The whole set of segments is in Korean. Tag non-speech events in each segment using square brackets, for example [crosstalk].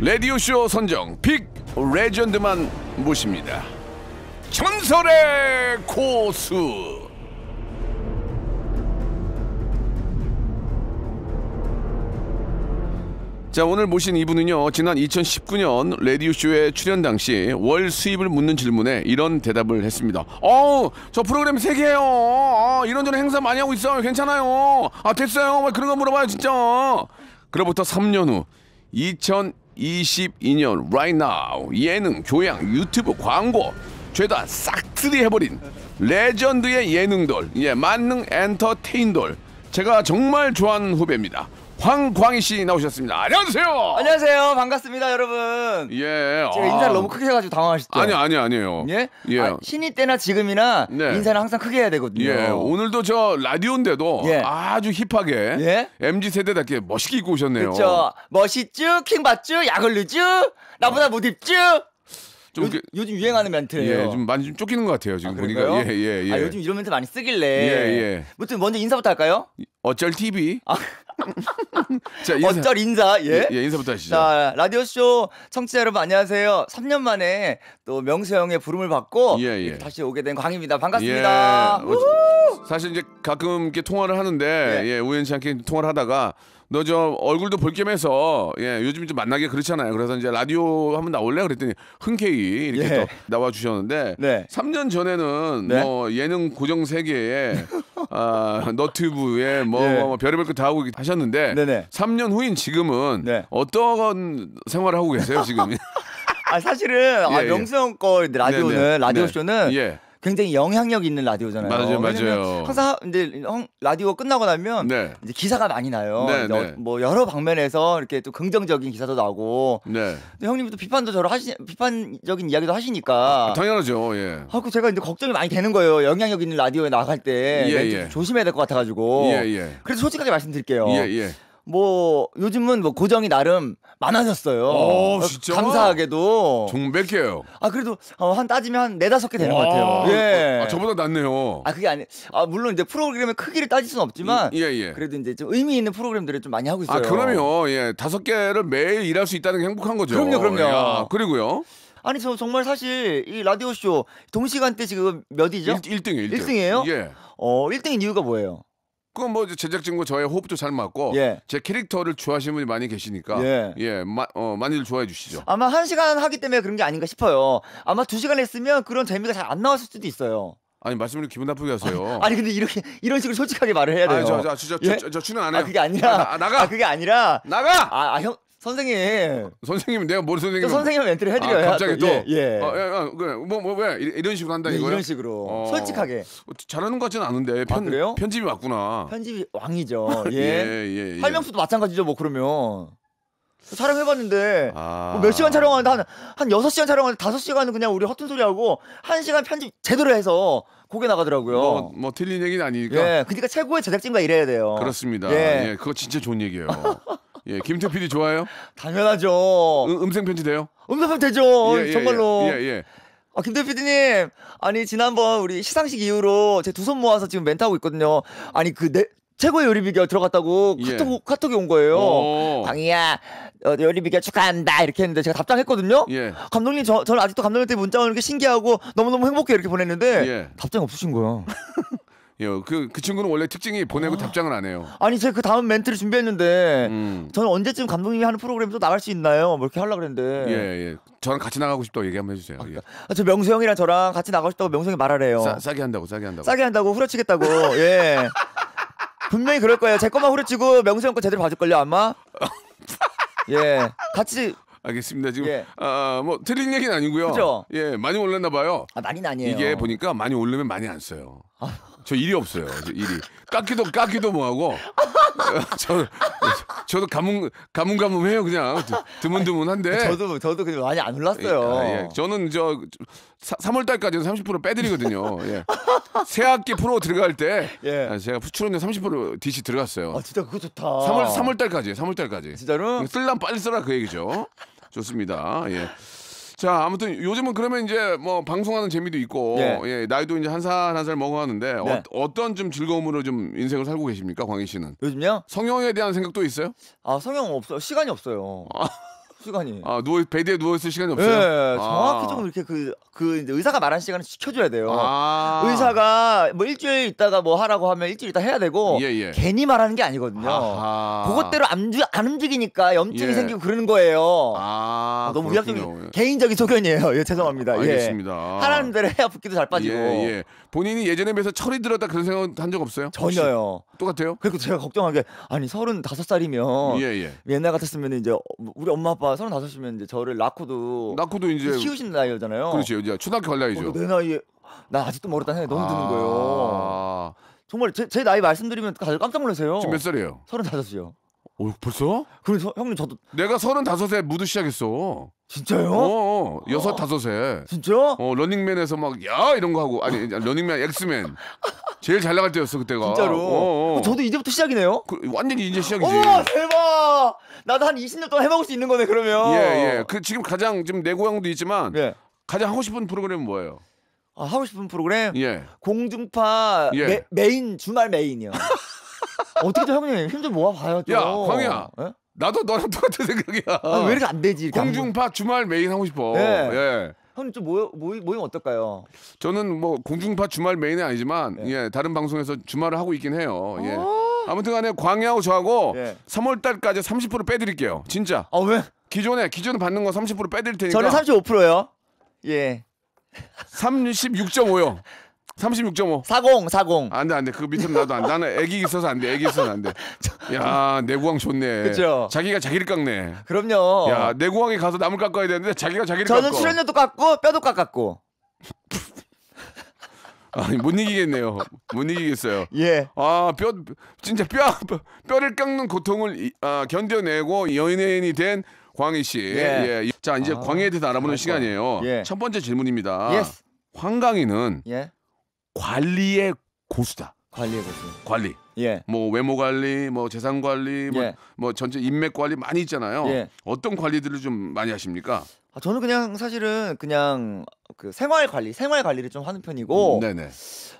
라디오쇼 선정 빅 레전드만 모십니다. 전설의 고수. 자 오늘 모신 이분은요 지난 2019년 라디오쇼에 출연 당시 월 수입을 묻는 질문에 이런 대답을 했습니다. 어저 프로그램 세 개예요. 아, 이런저런 행사 많이 하고 있어요. 괜찮아요. 아 됐어요. 막 그런 거 물어봐요 진짜. 그로부터 3년 후 2022년 right now. 예능, 교양, 유튜브, 광고 죄다 싹쓸이 해버린 레전드의 예능돌. 예 만능 엔터테인돌. 제가 정말 좋아하는 후배입니다. 황광희 씨 나오셨습니다. 안녕하세요. 안녕하세요. 반갑습니다, 여러분. 예. 제가 아. 인사를 너무 크게 해가지고 당황하시죠? 아니 아니 아니에요. 예? 예. 아, 신인 때나 지금이나 네. 인사는 항상 크게 해야 되거든요. 예, 오늘도 저 라디오인데도 예. 아주 힙하게 예? MZ 세대답게 멋있게 입고 오셨네요. 그쵸. 멋있쥬? 킹받쥬? 약올르쥬? 나보다 못 입쥬? 좀 요, 요즘 유행하는 멘트예요. 예, 좀 많이 좀 쫓기는 것 같아요 지금 아, 보니까. 그런가요? 예, 예, 예. 아, 요즘 이런 멘트 많이 쓰길래. 예, 예. 무튼 먼저 인사부터 할까요? 어쩔 TV. 자, 인사. 어쩔 인사. 예? 예, 인사부터 하시죠. 자, 라디오 쇼 청취자 여러분 안녕하세요. 3년 만에 또 명수 형의 부름을 받고 예, 예. 다시 오게 된 광입니다. 반갑습니다. 예. 어, 사실 이제 가끔 이렇게 통화를 하는데 예. 예, 우연치 않게 통화를 하다가 너 저 얼굴도 볼 겸해서 예, 요즘 좀 만나기 그렇잖아요. 그래서 이제 라디오 한번 나올래 그랬더니 흔쾌히 이렇게 예. 또 나와 주셨는데 네. 3년 전에는 네. 뭐 예능 고정 세계에 [laughs] 아, 너튜브에 뭐, 예. 뭐, 뭐 별의별 거 다 하고 하셨는데 네네. 3년 후인 지금은 네. 어떤 생활을 하고 계세요, 지금? [laughs] 아 사실은 아, 예, 예. 명수 형 거 라디오는 네네. 라디오 네. 쇼는 예. 굉장히 영향력 있는 라디오잖아요. 맞아요, 맞아요. 항상 형 라디오 끝나고 나면 네. 이제 기사가 많이 나요. 네, 이제 어- 네. 뭐 여러 방면에서 이렇게 또 긍정적인 기사도 나오고. 네. 형님도 또 비판도 저를 하시 비판적인 이야기도 하시니까. 당연하죠. 예. 아, 그 제가 이제 걱정이 많이 되는 거예요. 영향력 있는 라디오에 나갈 때 예, 예. 좀 조심해야 될 것 같아가지고. 예, 예. 그래서 솔직하게 말씀드릴게요. 예, 예. 뭐 요즘은 뭐 고정이 나름 많아졌어요. 오, 진짜? 감사하게도. 종몇 개요? 아 그래도 어, 한 따지면 한 네다섯 개 되는 것 같아요. 아, 예. 아, 저보다 낫네요. 아 그게 아니. 아 물론 이제 프로그램의 크기를 따질 수는 없지만 예, 예. 그래도 이제 좀 의미 있는 프로그램들을 좀 많이 하고 있어요. 아, 그럼요. 예. 다섯 개를 매일 일할 수 있다는 게 행복한 거죠. 그럼요, 그럼요. 야, 그리고요. 아니 저 정말 사실 이 라디오 쇼 동시간대 지금 몇이죠? 1, 등이요 1등. 일등이에요? 예. 어 1등인 이유가 뭐예요? 그건 뭐 제작진과 저의 호흡도 잘 맞고 예. 제 캐릭터를 좋아하시는 분이 많이 계시니까 예. 예, 마, 어, 많이들 좋아해 주시죠. 아마 한 시간 하기 때문에 그런 게 아닌가 싶어요. 아마 두 시간 했으면 그런 재미가 잘 안 나왔을 수도 있어요. 아니 말씀을 기분 나쁘게 하세요. 아니 근데 이렇게 이런 식으로 솔직하게 말을 해야 돼요. 아니, 저, 저, 저, 저, 예? 저, 저 출연 안 해요. 아 그게 아니라 아, 나, 나가. 아, 그게 아니라 나가. 아형 선생님 선생님 내가 뭘 선생님? 또 선생님 멘트를 해드려야 아, 갑자기 또. 예, 예. 어, 예, 어, 그래. 뭐, 뭐, 왜? 이- 이런 식으로 한다 네, 이거요? 이런 식으로 어. 솔직하게 어, 잘하는 것 같지는 않은데. 편, 그래요? 편집이 맞구나. 편집이 왕이죠. [laughs] 예. 예, 예, 예. 활명수도 마찬가지죠. 뭐 그러면 촬영해봤는데 아. 뭐 몇 시간 촬영하는데 한, 한 6시간 촬영하는데 5시간은 그냥 우리 허튼 소리 하고 1시간 편집 제대로 해서 곡에 나가더라고요. 뭐, 뭐 틀린 얘기는 아니니까. 예, 그러니까 최고의 제작진과 일해야 돼요. 그렇습니다. 예. 예. 그거 진짜 좋은 얘기예요. [laughs] 예, 김태 PD 좋아요? 당연하죠. 음, 음성 편지 돼요? 음성편 되죠. 예, 예, 정말로. 예, 예, 예. 아, 김대 PD님. 아니, 지난번 우리 시상식 이후로 제 두 손 모아서 지금 멘트 하고 있거든요. 아니, 그, 내, 최고의 요리 비결 들어갔다고 예. 카톡, 카톡이 온 거예요. 오. 광희야, 어, 요리 비결 축하한다. 이렇게 했는데 제가 답장했거든요. 예. 감독님, 저, 저는 아직도 감독님한테 문자 오는 게 신기하고 너무너무 행복해 이렇게 보냈는데 예. 답장 없으신 거야. 예, [laughs] 그, 그 친구는 원래 특징이 보내고 답장을 안 해요. 아니, 제가 그 다음 멘트를 준비했는데 음. 저는 언제쯤 감독님이 하는 프로그램에 또 나갈 수 있나요? 뭐 이렇게 하려고 그랬는데. 예, 예. 저랑 같이 나가고 싶다고 얘기 한번 해주세요. 예. 아, 저 명수 형이랑 저랑 같이 나가고 싶다고 명수 형이 말하래요. 싸, 싸게 한다고, 싸게 한다고. 싸게 한다고 후려치겠다고. 예. [laughs] 분명히 그럴 거예요. 제 것만 후려치고 명수 형 거 제대로 봐줄걸요 아마. [laughs] 예. 같이 알겠습니다. 지금 예. 아, 뭐 틀린 얘기는 아니고요. 그죠? 예, 많이 올랐나 봐요. 아 많이는 아니에요. 이게 보니까 많이 오르면 많이 안 써요. 저 일이 없어요. 저 일이 깎기도 깎기도 뭐하고 [laughs] 저 저도 가뭄 가뭄 가뭄해요 그냥 드- 드문드문한데. 저도 저도 그냥 많이 안 올랐어요. 아, 예. 저는 저 3월 달까지는 30% 빼드리거든요. 예. 새 학기 프로 들어갈 때 예. 아, 제가 출연료 30% DC 들어갔어요. 아 진짜 그거 좋다. 3월 3월 달까지 3월 달까지. 진짜로? 쓸람 빨리 써라 그 얘기죠. 좋습니다. 예. 자 아무튼 요즘은 그러면 이제 뭐 방송하는 재미도 있고 예. 예, 나이도 이제 한 살 한 살 먹어가는데 네. 어, 떤 좀 즐거움으로 좀 인생을 살고 계십니까 광희 씨는? 요즘요? 성형에 대한 생각도 있어요? 아 성형 없어. 시간이 없어요. 시간이. 아 누워 베드에 누워 있을 시간이 예, 없어요. 정확히 아. 좀 이렇게 그, 그 이제 의사가 말한 시간을 지켜줘야 돼요. 아. 의사가 뭐 일주일 있다가 뭐 하라고 하면 일주일 있다 해야 되고 예, 예. 괜히 말하는 게 아니거든요. 아하. 그것대로 안, 주- 안 움직이니까 염증이 예. 생기고 그러는 거예요. 아, 어, 너무. 위압적인 개인적인 소견이에요. 예, 죄송합니다. 알겠습니다. 예. 하라는 대로 해야 붓기도 잘 빠지고 예, 예. 본인이 예전에 비해서 철이 들었다 그런 생각 한 적 없어요? 전혀요. 똑같아요? 그리고 제가 걱정한 게 아니 서른 다섯 살이면 예, 예. 옛날 같았으면 이제 어, 우리 엄마 아빠 서른다섯이면 이제 저를 낳고도 낳고도 이제 키우신 나이잖아요. 그렇죠. 이제 초등학교 갈 나이죠. 어, 내 나이에 나 아직도 멀었다는 생각이 너무 드는 거예요. 아, 정말 제, 제 나이 말씀드리면 다들 깜짝 놀라세요. 지금 몇 살이에요? 서른다섯이요. 어, 벌써? 그럼 서, 형님 저도 내가 서른다섯에 무도 시작했어. 진짜요? 어, 어, 여섯 다섯에. 진짜? 어, 런닝맨에서 막 야 이런 거 하고 아니 런닝맨 엑스맨 제일 잘 나갈 때였어 그때가. 진짜로? 어, 어. 저도 이제부터 시작이네요. 그, 완전히 이제 시작이지. 오 대박! 나도 한 20년 동안 해먹을 수 있는 거네 그러면. 예, 예. 그 지금 가장 지금 내 고향도 있지만 예. 가장 하고 싶은 프로그램은 뭐예요? 아, 하고 싶은 프로그램 예. 공중파 예. 메, 인 주말 메인이요. [laughs] 어떻게 좀 형님 힘 좀 모아봐요 좀. 야, 광희야. 예? 나도 너랑 똑같은 생각이야. 아, 왜 이렇게 안 되지? 이렇게 안 공중파 주말 메인 하고 싶어. 예. 예. 형님 좀 모여 모이, 모임 어떨까요? 저는 뭐 공중파 주말 메인은 아니지만 예. 예 다른 방송에서 주말을 하고 있긴 해요. 예. 아. 아무튼간에 광야하고 저하고 예. 3월 달까지 30% 빼드릴게요. 진짜 아 왜? 기존에 기존에 받는 거 30% 빼드릴 테니까 저는 35%요. 예. 36.5요. 36.5. 40 40. 안 돼 안 돼 그 밑으로 나도 안 나는 애기 있어서 안 돼 애기 있어서 안 돼 [laughs] 야 내구왕 좋네 그쵸? 자기가 자기를 깎네 그럼요. 야 내구왕에 가서 남을 깎아야 되는데 자기가 자기를 저는 깎어 출연료도 깎고 뼈도 깎았고. [laughs] 아니 못 이기겠네요 못 이기겠어요 예. 아 뼈 진짜 뼈 뼈를 깎는 고통을 이- 아, 견뎌내고 연예인이 된 광희 씨. 예. 예. 자 이제 아, 광희에 대해서 알아보는. 시간이에요. 예. 첫 번째 질문입니다. Yes. 황광희는 예. 관리의 고수다. 관리해 보세요. 관리. 예. 뭐 외모 관리, 뭐 재산 관리, 뭐, 예. 뭐 전체 인맥 관리 많이 있잖아요. 예. 어떤 관리들을 좀 많이 하십니까? 아, 저는 그냥 사실은 그냥 그 생활 관리, 생활 관리를 좀 하는 편이고 네네.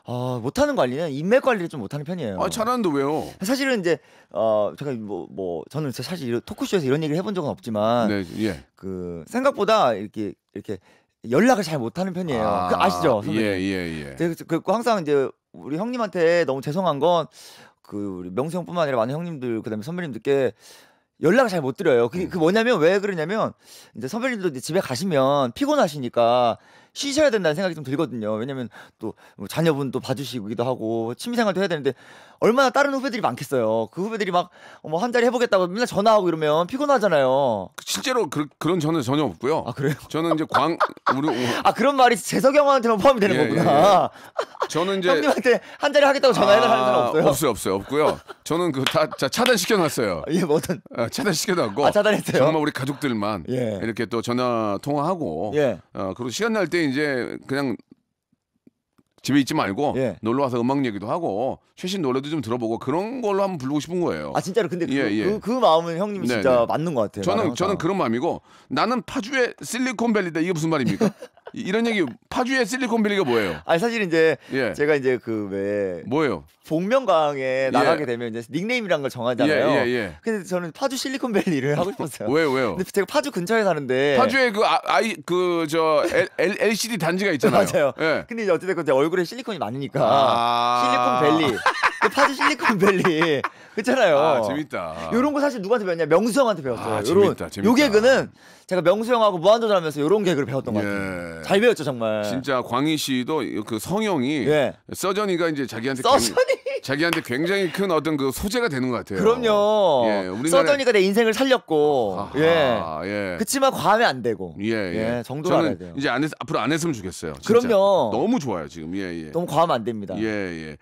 아, 못하는 관리는 인맥 관리를 좀 못하는 편이에요. 아 잘하는데 왜요? 사실은 이제 어 제가 뭐 뭐 저는 사실 토크쇼에서 이런 얘기를 해본 적은 없지만 네, 예. 그 생각보다 이렇게 이렇게 연락을 잘 못하는 편이에요. 그 아시죠? 선배님? 예, 예, 예. 제가 그 항상 이제 우리 형님한테 너무 죄송한 건 그 우리 명수 형뿐만 아니라 많은 형님들 그다음에 선배님들께 연락을 잘 못 드려요. 그게 그 뭐냐면 왜 그러냐면 이제 선배님도 이제 집에 가시면 피곤하시니까 쉬셔야 된다는 생각이 좀 들거든요. 왜냐면 또뭐 자녀분도 봐주시기도 하고 취미생활도 해야 되는데 얼마나 다른 후배들이 많겠어요. 그 후배들이 막 뭐 한 자리 해보겠다고 맨날 전화하고 이러면 피곤하잖아요. 실제로 그, 그런 저는 전혀 없고요. 아 그래요? 저는 이제 광 우리 아 그런 말이 재석이 형한테만 포함이 되는 예, 거구나. 저는 이제 형님한테 한 자리 하겠다고 전화해달라는 사람 아, 없어요? 없어요, 없어요, 없고요. 저는 그 다 차단 시켜놨어요. 예, 뭐든 차단 시켜놨고 아 차단했어요. 정말 우리 가족들만 예. 이렇게 또 전화 통화하고 예. 어, 그리고 시간 날 때 이제 그냥 집에 있지 말고 예. 놀러 와서 음악 얘기도 하고 최신 노래도 좀 들어보고 그런 걸로 한번 부르고 싶은 거예요. 아 진짜로 근데 그, 예, 예. 그, 그 마음은 형님 네, 진짜 네. 맞는 것 같아요. 저는 저는. 그런 마음이고 나는 파주의 실리콘밸리다 이게 무슨 말입니까? [laughs] 이- 이런 얘기 파주의 실리콘밸리가 뭐예요? 아니 사실 이제 예. 제가 이제 그왜 뭐예요? 복면가왕에 나가게 되면 이제 닉네임이란 걸 정하잖아요. 예, 예, 예. 근데 저는 파주 실리콘밸리를 하고 싶었어요. 왜요, 왜요? 근데 제가 파주 근처에 사는데 파주에 그 아, 아이 그 저 LCD 단지가 있잖아요. 맞아요. 예. 근데 이제 어쨌든 제 얼굴에 실리콘이 많으니까 아. 실리콘밸리 그 파주 실리콘밸리 그렇잖아요. 아, 재밌다. 요런 거 사실 누구한테 배웠냐? 명수 형한테 배웠어요. 아, 요런 재밌다, 재밌다. 요 개그는 제가 명수 형하고 무한도전 하면서 요런 개그를 배웠던 것 예. 같아요. 잘 배웠죠 정말. 진짜 광희 씨도 그 성형이 예. 서전이가 이제 자기한테 써전이 굉- 자기한테 굉장히 큰 어떤 그 소재가 되는 것 같아요. 그럼요. 예, 우리나라에- 써전이가 내 인생을 살렸고 아하, 예. 예. 그치만 과하면 안 되고 예, 예. 예, 정도로 알아야 저는 돼요. 이제 안 했, 앞으로 안 했으면 좋겠어요. 진짜. 그럼요. 너무 좋아요, 지금. 예, 예. 너무 과하면 안 됩니다. 예, 예.